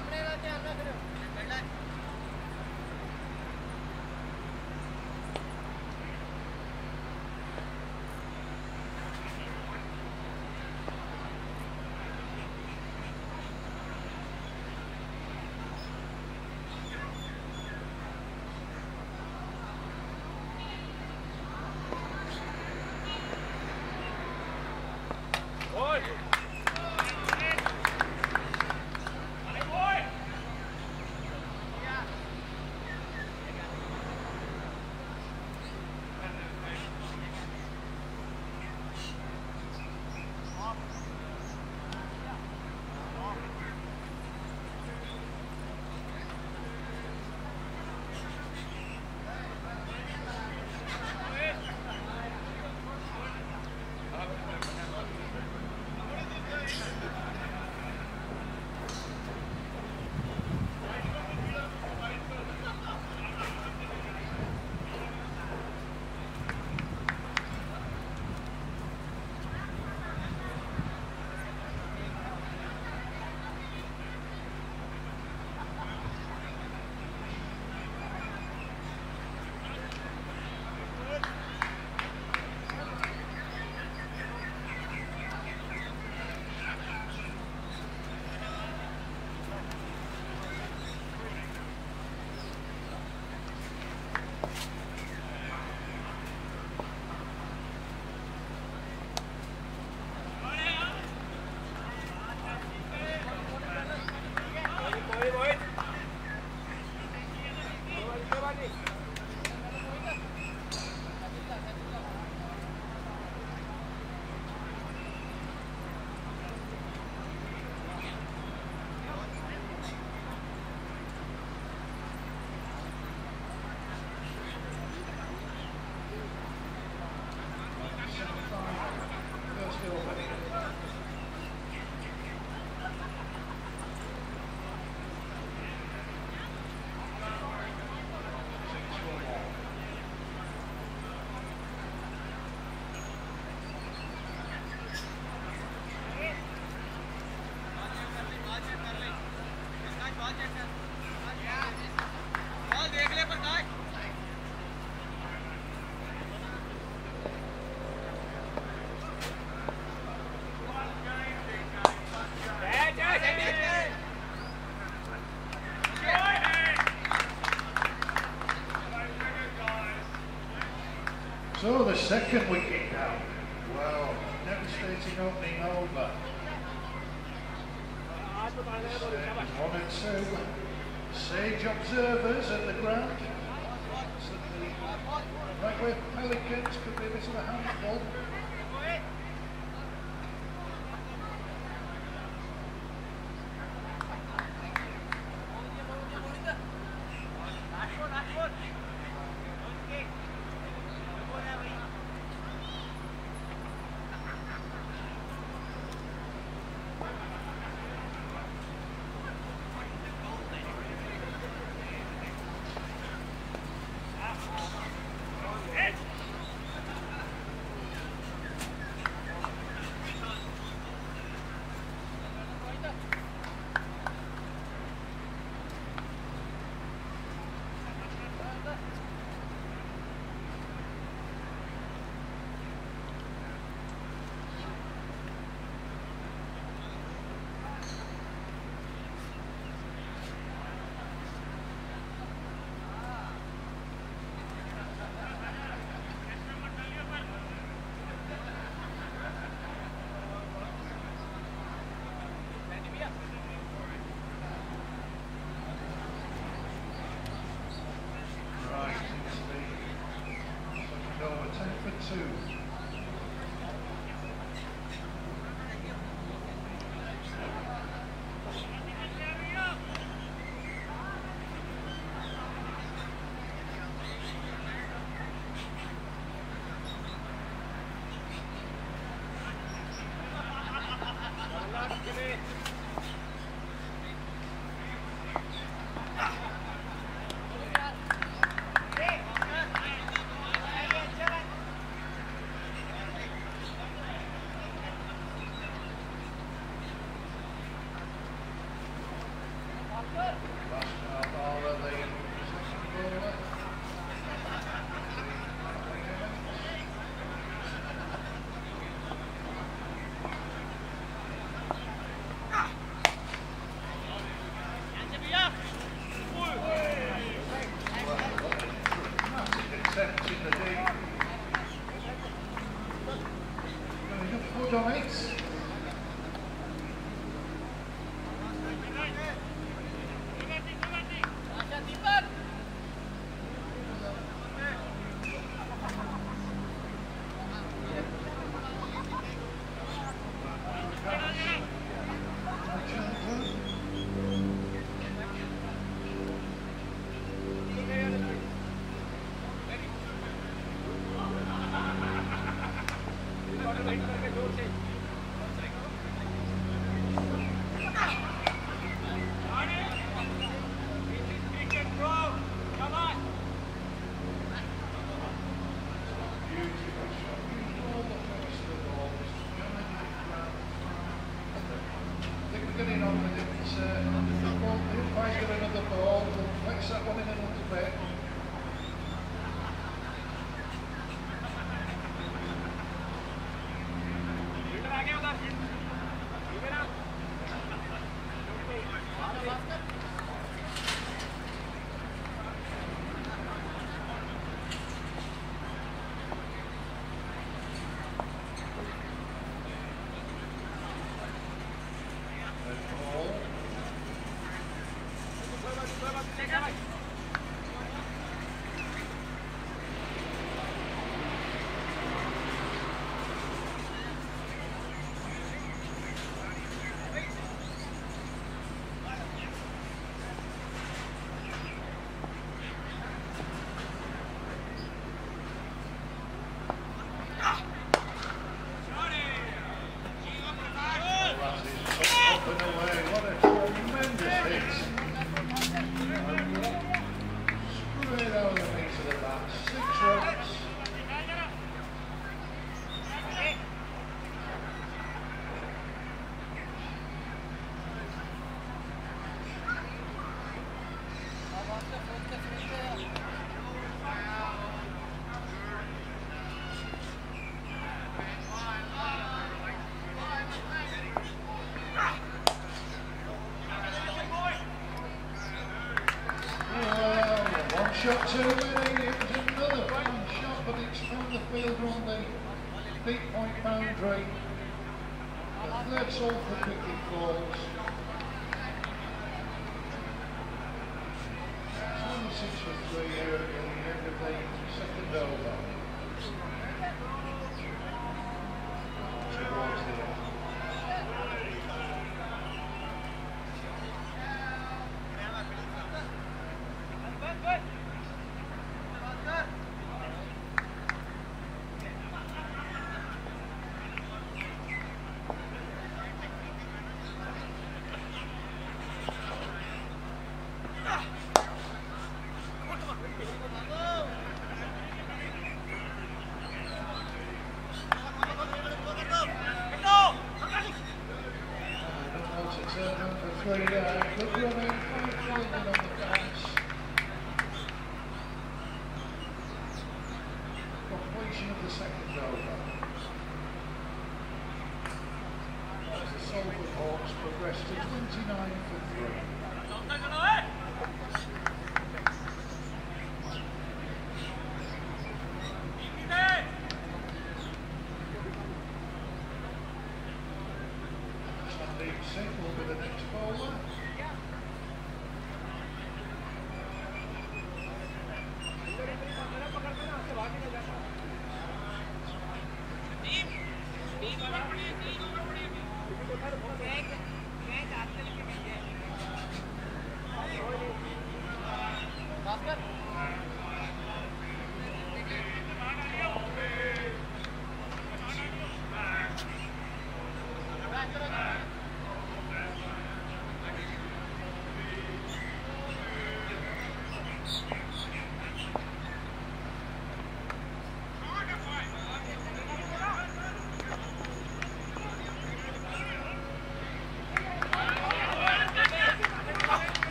hombre, So the second wicket now. Well, devastating opening over. One and two. Sage observers at the ground. Rightway Pelicans could be a bit of a handful. Give me secretary today. gentlemen, it was another fine shot, but it's from the field on the deep point boundary. But let's all for picking balls. 26 for three here they sink over the next four laps.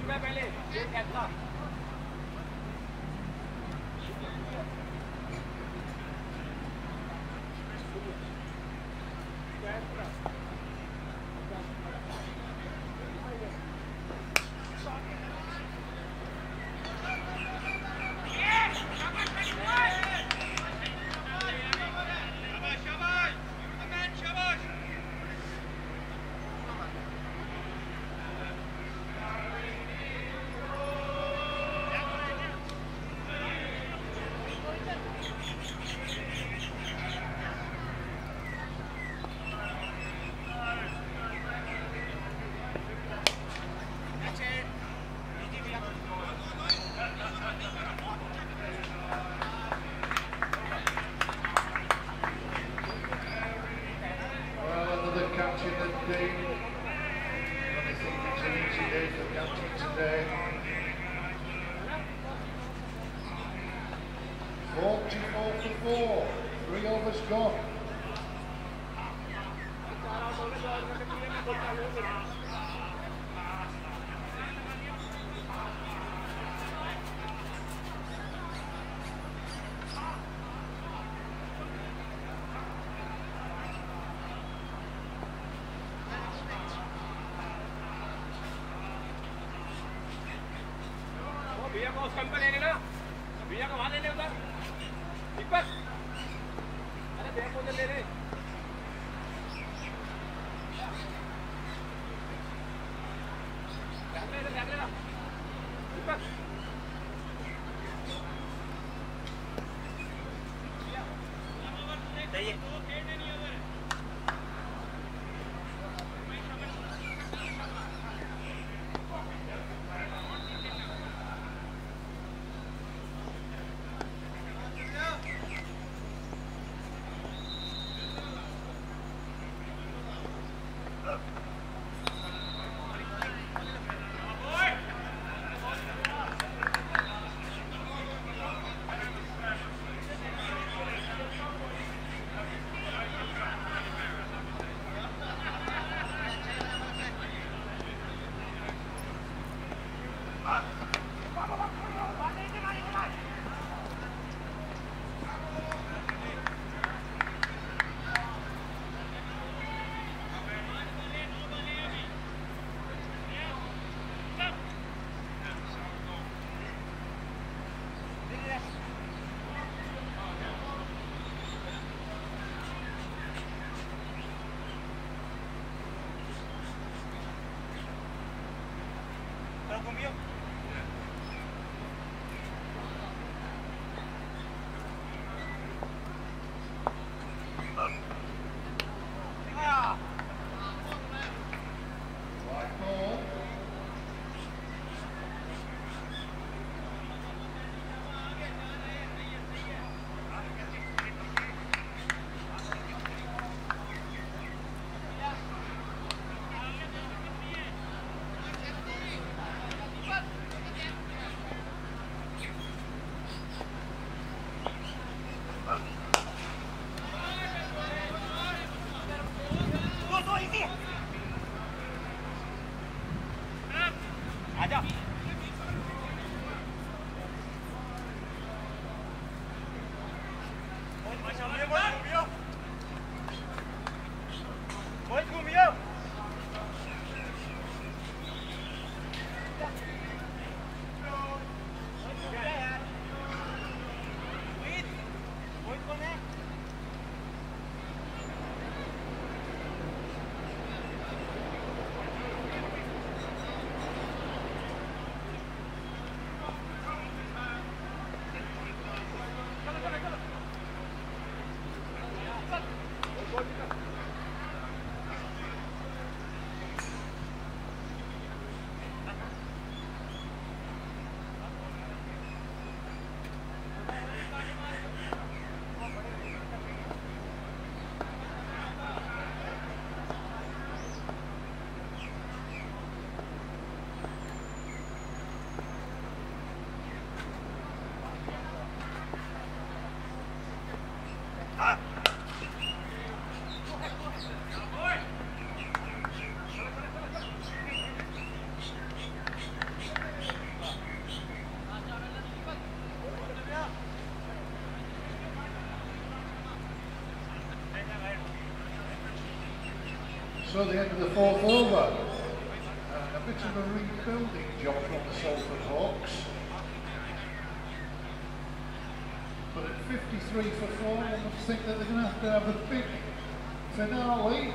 चुका है पहले। भैया को उस कम पे ले लेना। भैया को वहाँ ले उधर। दीपक अरे भैया को उधर ले ले। 小明，过来。So the end of the fourth over. And a bit of a rebuilding job from the Salford Hawks. But at 53 for four, I think that they're going to have to have a big finale.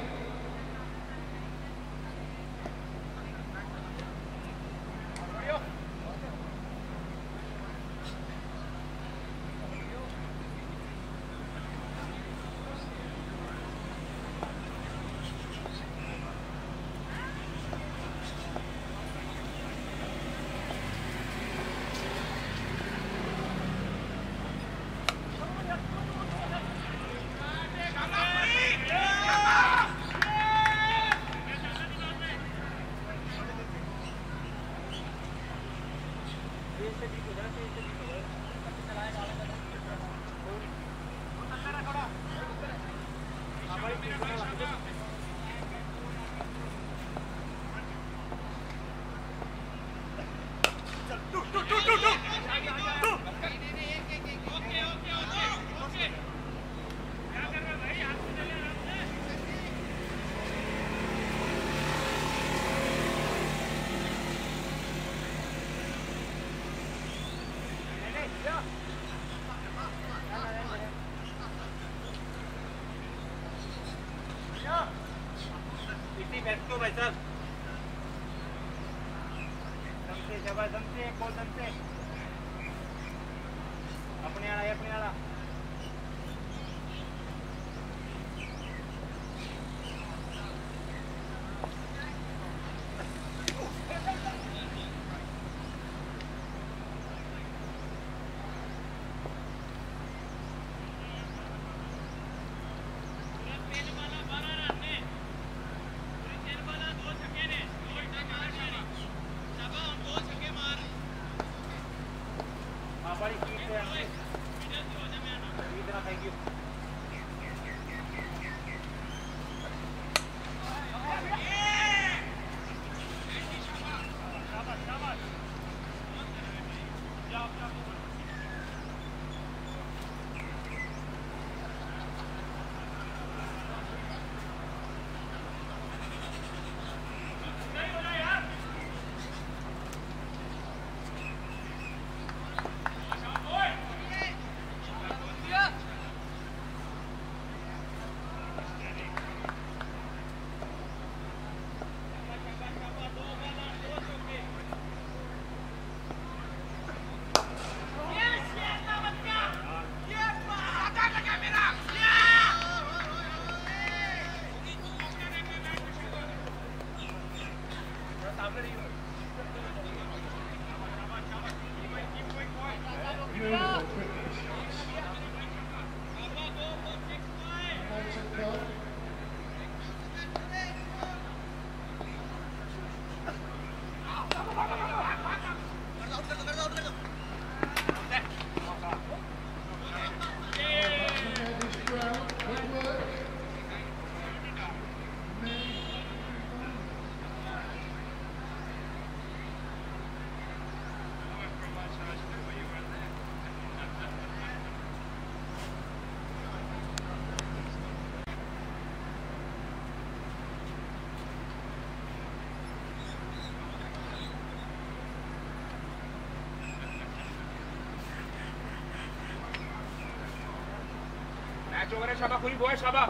জোগাড়ের সাবা করি বয় সাবা।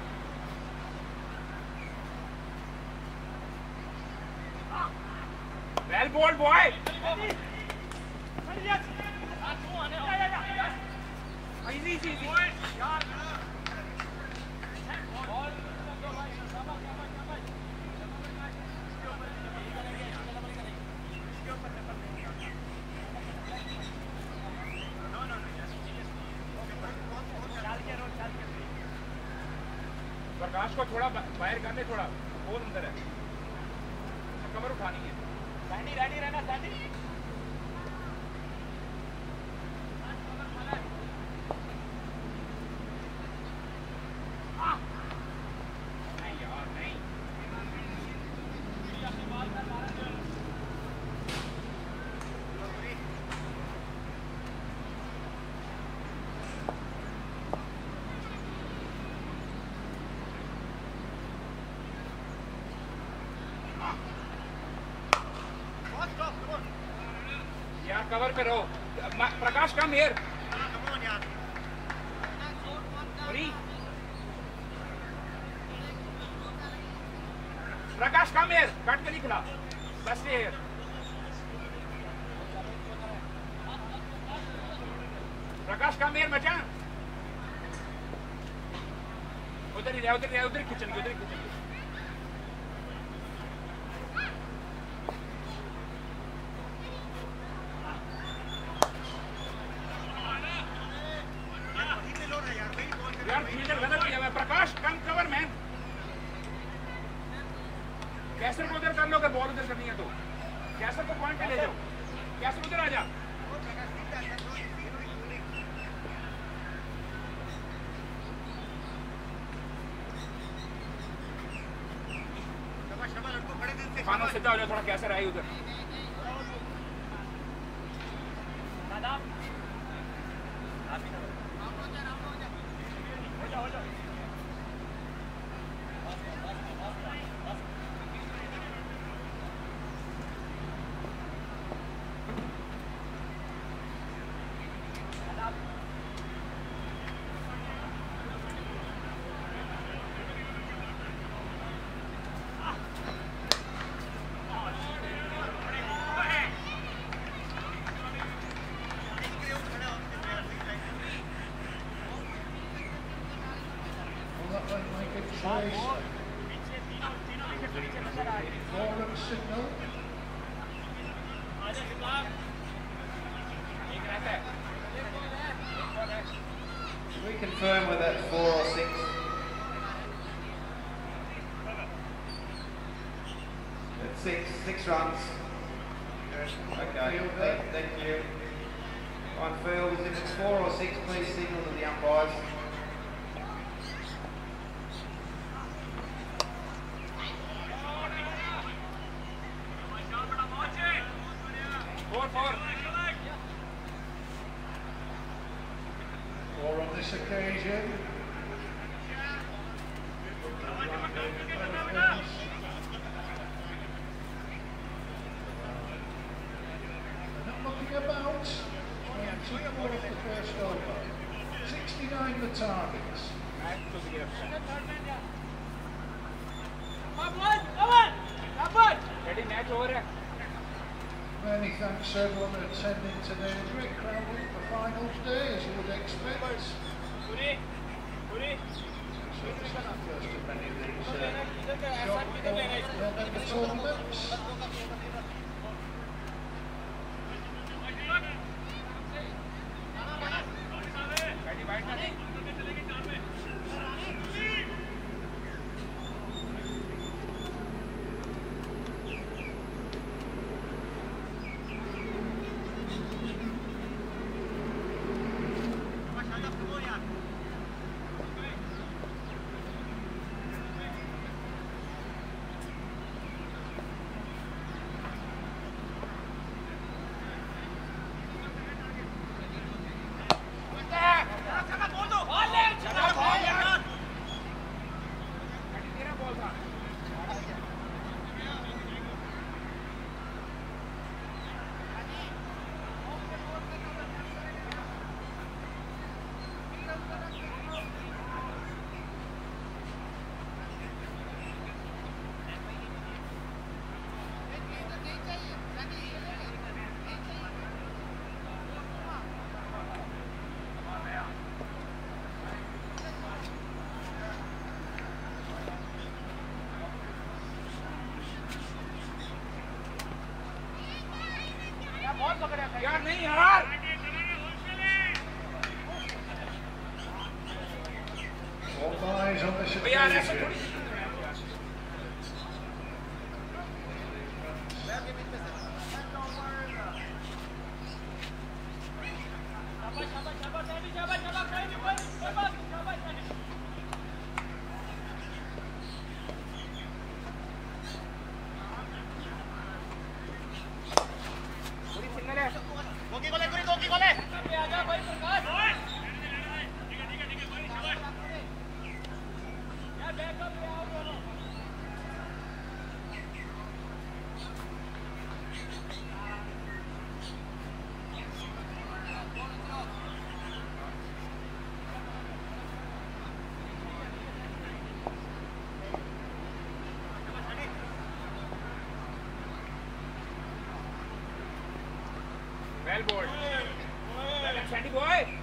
Bell ball বয় cover पे रहो म- Prakash come here Prakash come here cut के निकला बस here Prakash come here मचा उधर ही उधर उधर खिंचन उधर Khichan Can we confirm whether that's four or six? Six, six runs. clear ball in first over. 69 the targets. Many thanks to everyone attending today. A great crowd week for finals day, as you would expect. So, first of many of these uh, short tournaments. यार नहीं यार। भैया ऐसा Sandy boy. Sandy boy.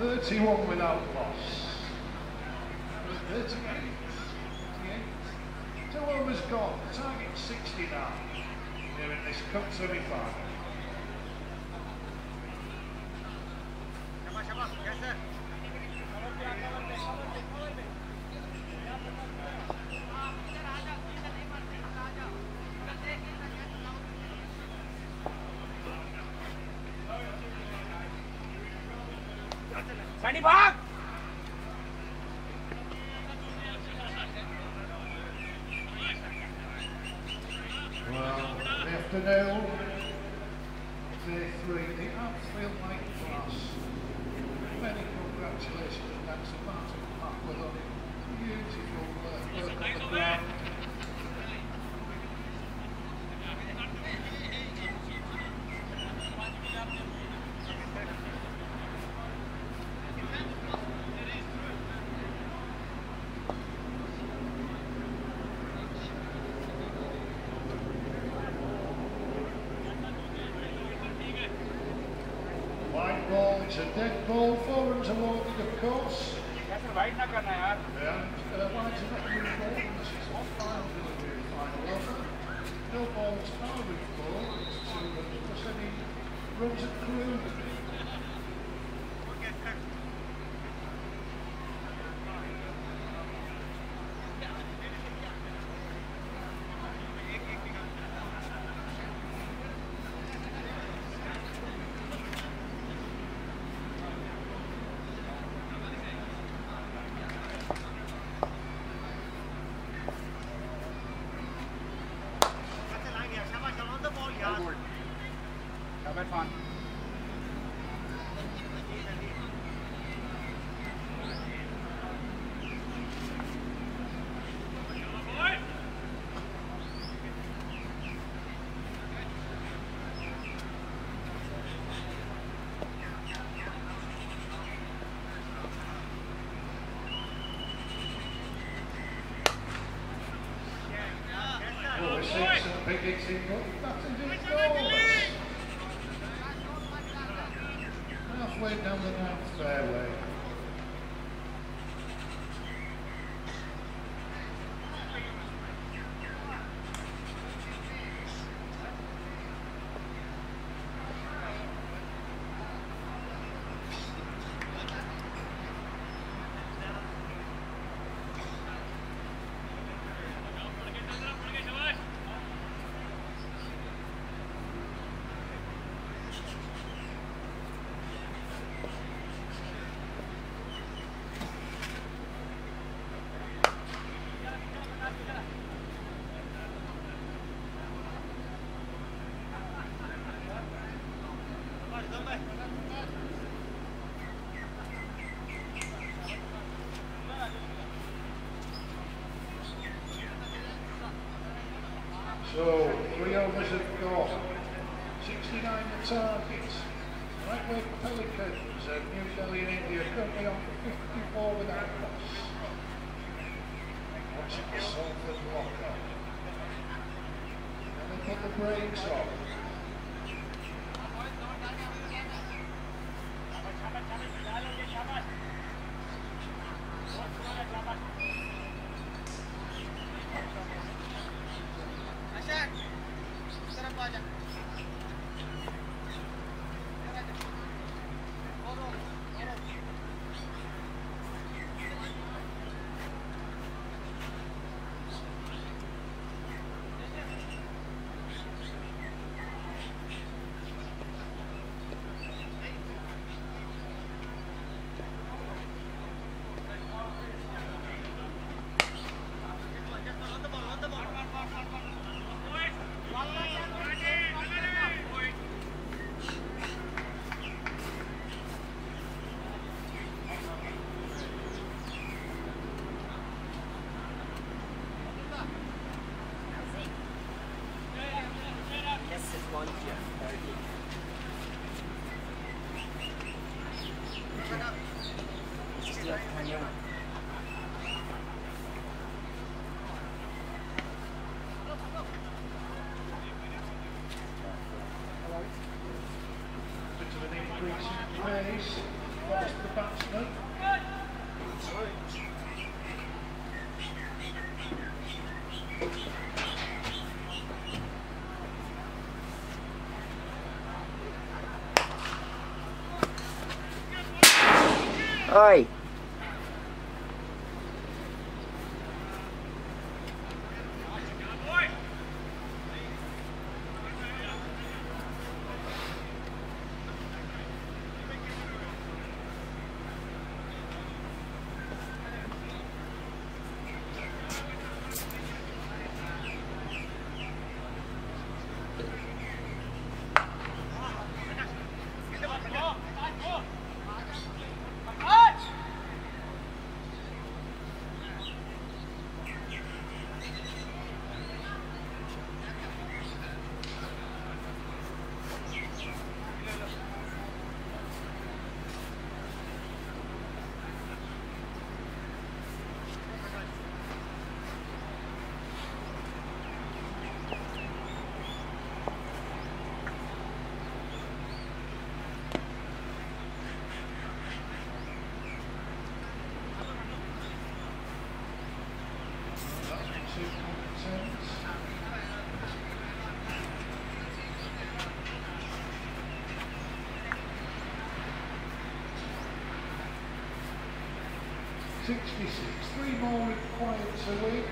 31 without loss. Number 38. 38. Two overs gone. Target 69. Here in this cup semi-final. Ready, 되겠지 뭐? Overs have gone. 69 the targets. Rightway Pelicans of New Delhi, India, currently on 54 without loss. Watching the Salford lock up. And they put the brakes on. thôi. Required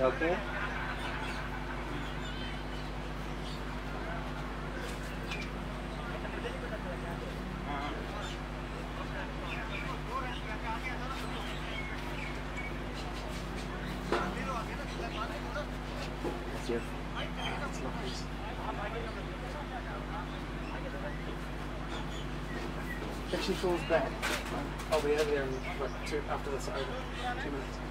Okay. Actually, falls back. I'll be over there in like two, after this over two minutes.